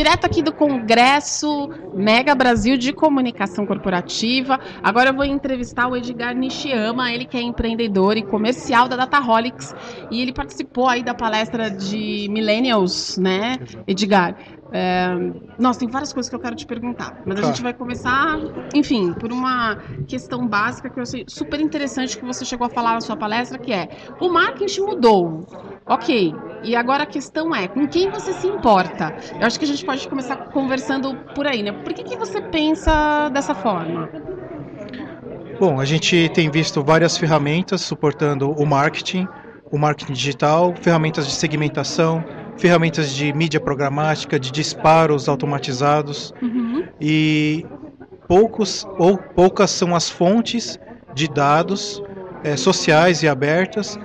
direto aqui do Congresso Mega Brasil de Comunicação Corporativa. Agora eu vou entrevistar o Edgar Nishiyama, ele que é empreendedor e comercial da Dataholics e ele participou aí da palestra de Millennials, né, Edgar? É, nossa, tem várias coisas que eu quero te perguntar, mas a Tá. gente vai começar, enfim, por uma questão básica que eu achei super interessante que você chegou a falar na sua palestra, que é o marketing mudou. Ok, e agora a questão é, com quem você se importa? Eu acho que a gente pode começar conversando por aí, né? Por que, que você pensa dessa forma? Bom, a gente tem visto várias ferramentas suportando o marketing, o marketing digital, ferramentas de segmentação, ferramentas de mídia programática, de disparos automatizados Uhum. e poucos ou poucas são as fontes de dados eh, sociais e abertas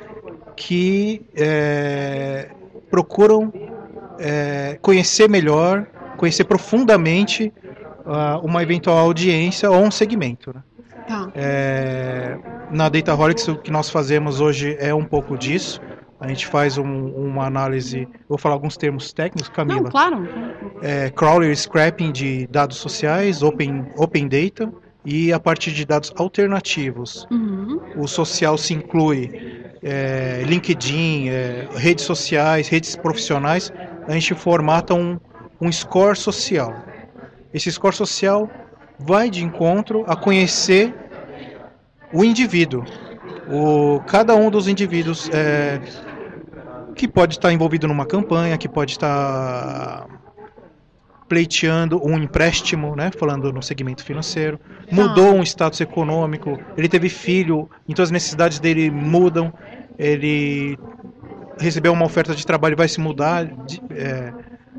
que eh, procuram eh, conhecer melhor, conhecer profundamente ah, uma eventual audiência ou um segmento. Né? Tá. É, na Dataholics o que nós fazemos hoje é um pouco disso. A gente faz um- uma análise, vou falar alguns termos técnicos, Camila. Não, claro. É, crawler scrapping de dados sociais, open, open data e a partir de dados alternativos. Uhum. O social se inclui é, LinkedIn, é, redes sociais, redes profissionais. A gente formata um, um score social. Esse score social vai de encontro a conhecer o indivíduo, o, cada um dos indivíduos é, que pode estar envolvido numa campanha, que pode estar pleiteando um empréstimo, né, falando no segmento financeiro, mudou um status econômico, ele teve filho, então as necessidades dele mudam, ele recebeu uma oferta de trabalho e vai se mudar de, é,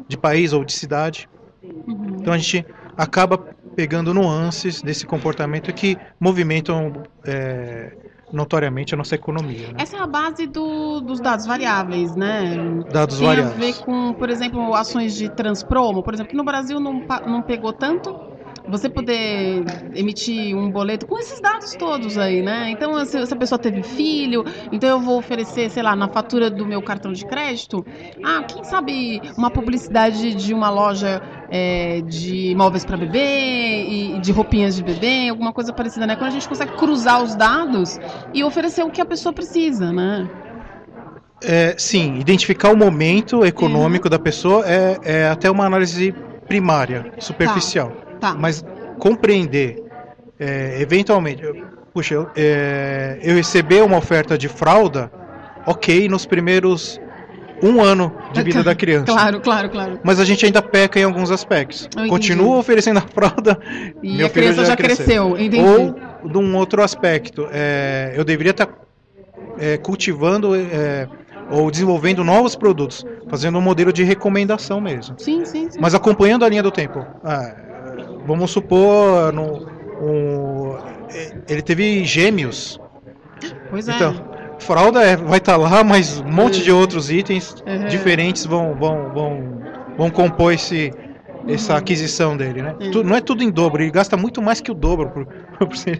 de país ou de cidade. Uhum. Então a gente acaba pegando nuances desse comportamento que movimentam é, notoriamente a nossa economia. Né? Essa é a base do- dos dados variáveis, né? Dados Tem a variáveis. ver com, por exemplo, ações de transpromo, por exemplo, que no Brasil não, não pegou tanto. Você poder emitir um boleto com esses dados todos aí, né? Então, se, se a pessoa teve filho, então eu vou oferecer, sei lá, na fatura do meu cartão de crédito, ah, quem sabe uma publicidade de uma loja é, de móveis para bebê e de roupinhas de bebê, alguma coisa parecida, né? Quando a gente consegue cruzar os dados e oferecer o que a pessoa precisa, né? É, sim, identificar o momento econômico da pessoa é, é até uma análise primária, superficial. Tá. Mas compreender, é, eventualmente, eu- puxa, eu, é, eu receber uma oferta de fralda, ok, nos primeiros um ano de vida da criança. Claro, claro, claro. Mas a gente ainda peca em alguns aspectos. Eu entendi. Continua oferecendo a fralda. E meu a criança já, cresceu, entendi. Ou de um outro aspecto, é, eu deveria estar é, cultivando é, ou desenvolvendo novos produtos, fazendo um modelo de recomendação mesmo. Sim, sim, sim. Mas acompanhando a linha do tempo. Ah, vamos supor, no, um, é, ele teve gêmeos. Pois é. Então, fralda é- vai estar lá, mas um monte de outros itens Uhum. diferentes vão, vão, vão, vão compor esse, essa aquisição dele, né? Uhum. Tu- não é tudo em dobro, ele gasta muito mais que o dobro por, por, ser,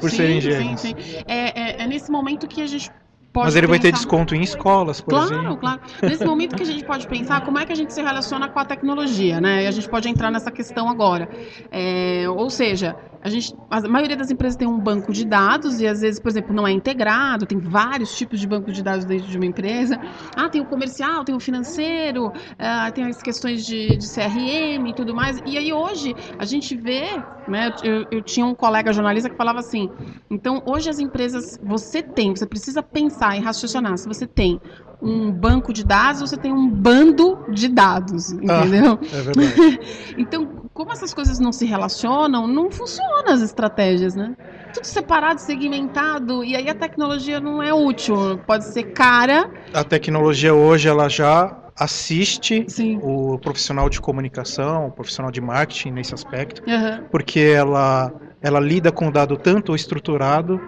por sim, serem sim, gêmeos. sim. É, é- é nesse momento que a gente pode Mas ele vai ter desconto em escolas, por Claro, exemplo. claro. Nesse momento que a gente pode pensar como é que a gente se relaciona com a tecnologia, né? E a gente pode entrar nessa questão agora. É, ou seja, a, gente, a maioria das empresas tem um banco de dados e às vezes, por exemplo, não é integrado, tem vários tipos de banco de dados dentro de uma empresa. Ah, tem o comercial, tem o financeiro, ah, tem as questões de, de CRM e tudo mais. E aí hoje a gente vê, né? Eu, eu tinha um colega jornalista que falava assim, então hoje as empresas, você tem, você precisa pensar e raciocinar. Se você tem um banco de dados, você tem um bando de dados, Ah. entendeu? É verdade. Então, como essas coisas não se relacionam, não funcionam as estratégias, né? Tudo separado, segmentado, e aí a tecnologia não é útil. Pode ser cara, A tecnologia hoje ela já assiste sim. o profissional de comunicação, o profissional de marketing nesse aspecto, Aham. porque ela, ela lida com dado tanto estruturado,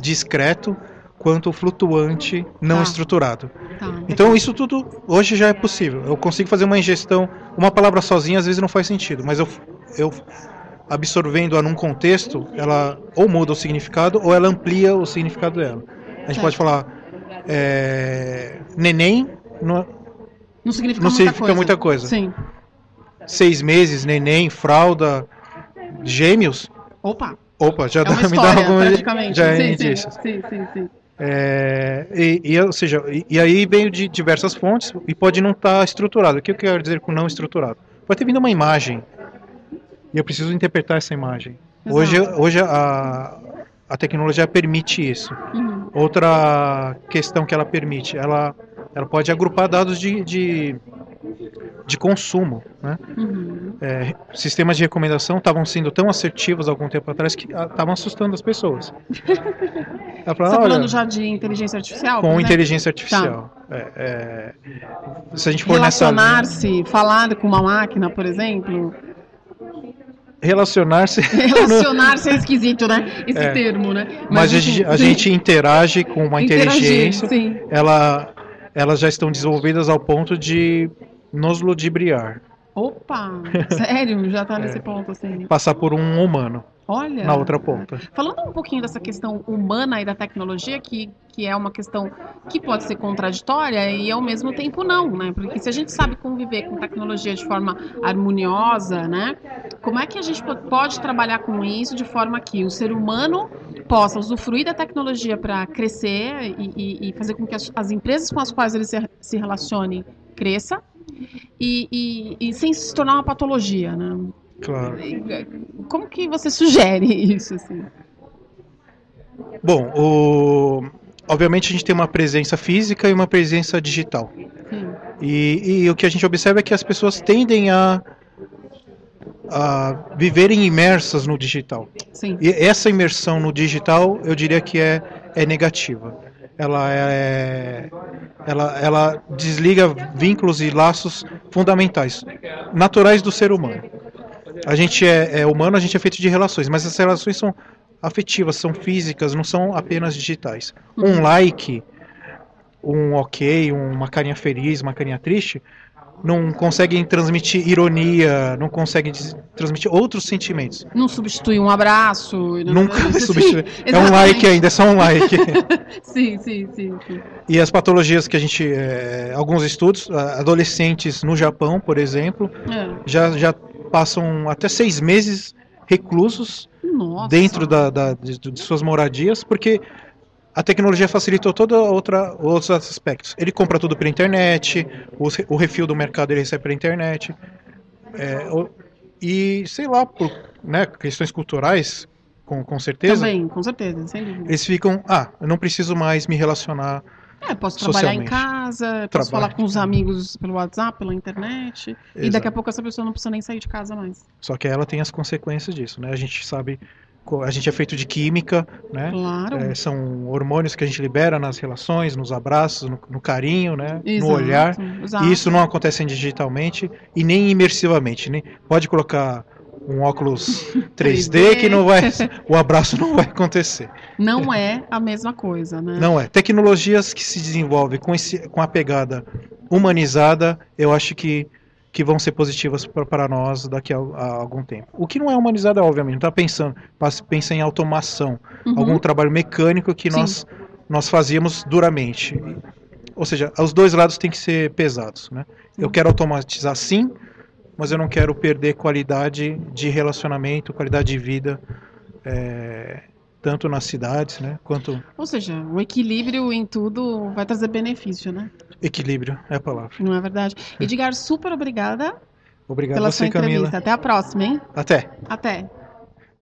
discreto, quanto flutuante, não Tá. estruturado. Tá. Então isso tudo hoje já é possível. Eu consigo fazer uma ingestão, uma palavra sozinha às vezes não faz sentido, mas eu, eu absorvendo-a num contexto, ela ou muda o significado ou ela amplia o significado dela. A gente Certo. pode falar é, neném, não, Não significa, Não muita, significa coisa. muita coisa. Sim. seis meses, neném, fralda, gêmeos, Opa, opa, já é dá, me dá história, algum praticamente. já é sim, indícios. sim, sim, sim, sim. É, e, e, ou seja, e, e aí veio de diversas fontes e pode não estar estruturado. O que eu quero dizer com não estruturado? Pode ter vindo uma imagem e eu preciso interpretar essa imagem. Hoje, Exato. hoje a, a tecnologia permite isso. Uhum. Outra questão que ela permite, ela, ela pode agrupar dados de, de, de consumo. Né? Uhum. É, sistemas de recomendação estavam sendo tão assertivos há algum tempo atrás que ah, estavam assustando as pessoas. Ela Você falava, está "Olha, falando já de inteligência artificial? com inteligência artificial. É, é, se a gente for nessa linha, Relacionar-se, falar com uma máquina, por exemplo. relacionar-se, Relacionar-se é esquisito, né? Esse É. termo, né? mas a enfim, gente, a gente interage com uma Interagir, inteligência. Sim. Ela, elas já estão desenvolvidas ao ponto de nos ludibriar, Opa, sério? Já tá É. nesse ponto assim. passar por um humano Olha. na outra ponta. Falando um pouquinho dessa questão humana e da tecnologia, que, que é uma questão que pode ser contraditória e ao mesmo tempo não, né? Porque se a gente sabe conviver com tecnologia de forma harmoniosa, né? Como é que a gente po- pode trabalhar com isso de forma que o ser humano possa usufruir da tecnologia para crescer e, e- e fazer com que as, as empresas com as quais ele se, se relacione cresça e, e- e sem se tornar uma patologia, né? Claro. Como que você sugere isso, assim? Bom, o- obviamente a gente tem uma presença física e uma presença digital. E, e o que a gente observa é que as pessoas tendem a, a viverem imersas no digital. Sim. E essa imersão no digital, eu diria que é, é negativa. Ela, é, ela, ela desliga vínculos e laços fundamentais, naturais do ser humano. A gente é, é humano, a gente é feito de relações, mas essas relações são afetivas, são físicas, não são apenas digitais. Um like, um ok, uma carinha feliz, uma carinha triste, não conseguem transmitir ironia, não conseguem transmitir outros sentimentos. Não substitui um abraço. não- Nunca vai Sim, substituir. É um like ainda, é só um like. Sim, sim, sim. sim. E as patologias que a gente. é, alguns estudos, adolescentes no Japão, por exemplo, É. já, já passam até seis meses reclusos Nossa. dentro da, da- de, de suas moradias, porque a tecnologia facilitou todos outra, outros aspectos. Ele compra tudo pela internet, o, o refil do mercado ele recebe pela internet. é, o- e, sei lá, por né, questões culturais, com, com certeza, Também, com certeza, sem dúvida. eles ficam, ah, eu não preciso mais me relacionar. É, posso trabalhar em casa, posso Trabalho. falar com os amigos pelo WhatsApp, pela internet. E Exato. daqui a pouco essa pessoa não precisa nem sair de casa mais. Só que ela tem as consequências disso, né? A gente sabe, a gente é feito de química, né? Claro. É, são hormônios que a gente libera nas relações, nos abraços, no, no carinho, né? Exato, no olhar. exato. E isso não acontece digitalmente e nem imersivamente. Nem, pode colocar um óculos 3D que não vai, o abraço não vai acontecer. Não é a mesma coisa, né? Não é. Tecnologias que se desenvolvem com, esse, com a pegada humanizada, eu acho que, que vão ser positivas para nós daqui a, a algum tempo. O que não é humanizada, obviamente, não está pensando, pensa em automação, Uhum. algum trabalho mecânico que Sim. nós, nós fazíamos duramente. Ou seja, os dois lados têm que ser pesados. Né? Eu quero automatizar sim, mas eu não quero perder qualidade de relacionamento, qualidade de vida, é, tanto nas cidades, né, quanto Ou seja, o equilíbrio em tudo vai trazer benefício, né? equilíbrio é a palavra. Não é verdade? Edgar, super obrigada Obrigado pela você, sua entrevista. Camila. Até a próxima, hein? Até. Até.